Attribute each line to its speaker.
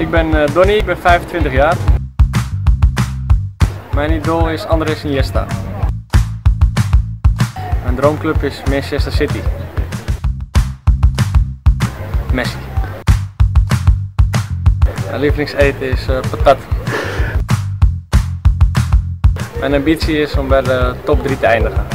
Speaker 1: Ik ben eh, Donny, ik ben 25 jaar. Mijn idool is Andres Iniesta. Mijn droomclub is Manchester City. Messi. Mijn lievelingseten is eh, patat. Mijn ambitie is om bij de top 3 te eindigen.